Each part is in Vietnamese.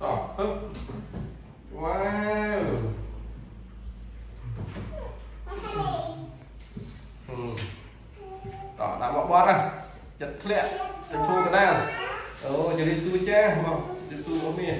តោះពឹបវ៉ាវតោះដាក់មកបត់ណាចិត្តធ្លាក់ទៅឈូកណ្ដាលអូជម្រាបសួរចាមកជម្រាបសួរអ៊ំនេះ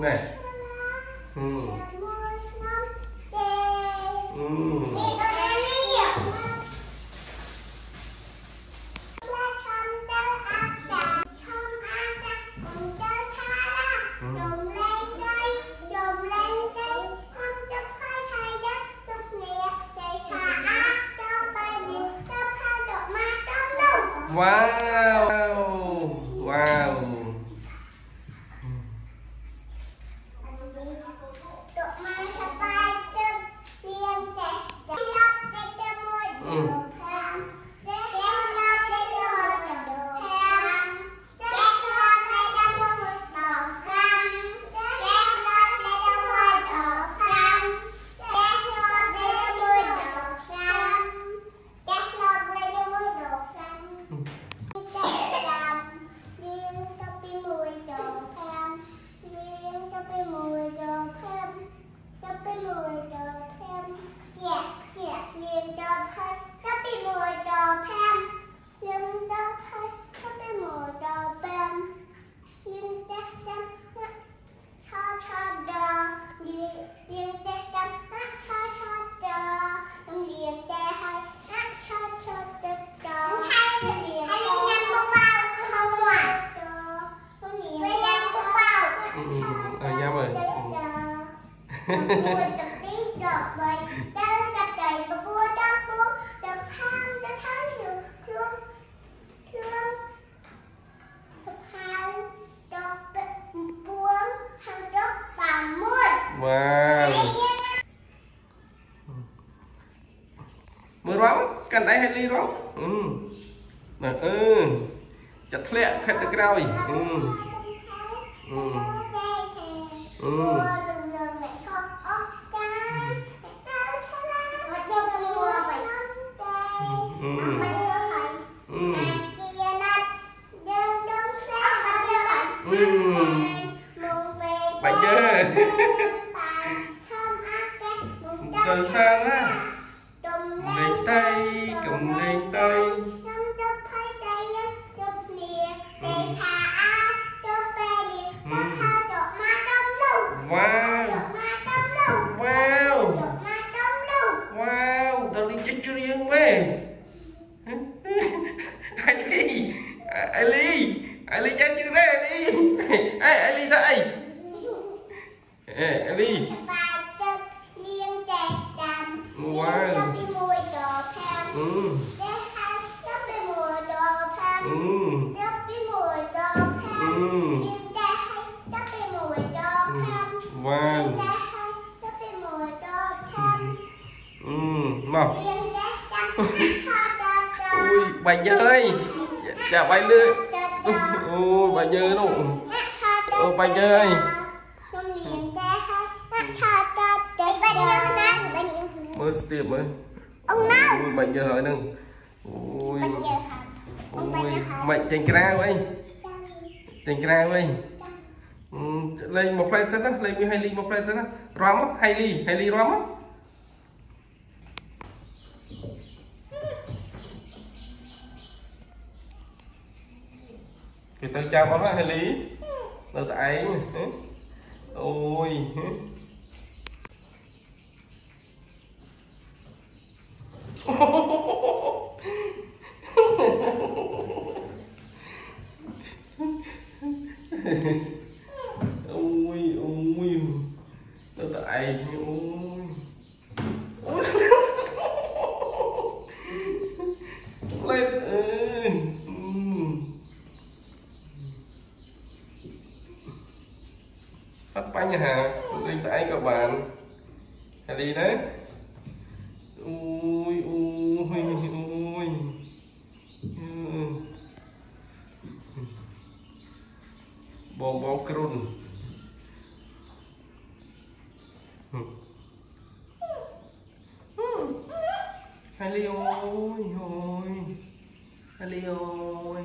này. Ừ. Ừ. Wow. Wow. Wow mưa róng cần đấy hay ly róng ừ nè ừ chặt lẹ khét được rau ừ ừ ừ ừ ừ ừ ừ wow ừ nào ui bà ơi dạ bà lưới ui bà ơi luôn ôi bà ơi mới tiệm mới Ông nào? ui bà ơi hỏi nưng ui Bây មើលស្ទាបមើលអូណាអូយមិនយើហើយនឹងអូយអូយមិនចេញក្រៅអីចេញក្រៅអីលេងមកផ្លែសិនណាលេងវាហៃលីមកផ្លែសិនណារាំហៃលីហៃលីរាំមកគេទៅចាំអត់ហៃលីនៅតែឯងអូយ ôi ôi nó tại ôi ôi lên bắt bánh hả? Đi tại các bạn. Đi đó? Kali ôi ôi Kali ôi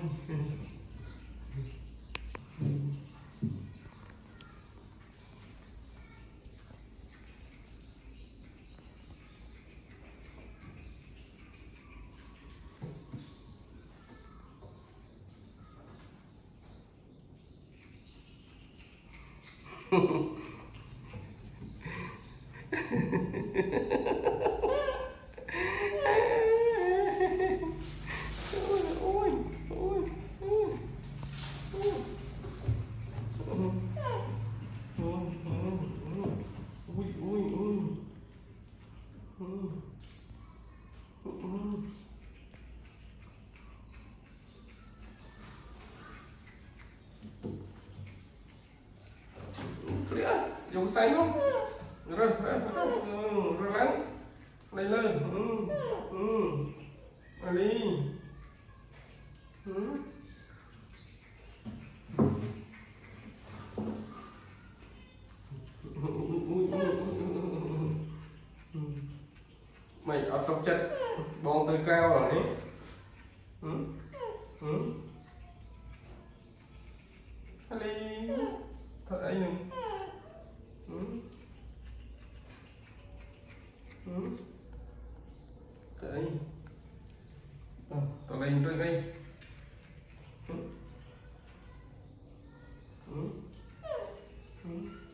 Ha ha ha. Dùng sáng luôn. Rồi, ừ, rồi, rồi, lấy Lên ừ, ừ. Rồi đi. Ừ. Mày ở sông chất bong từ cao rồi đấy. 응? 응? 응?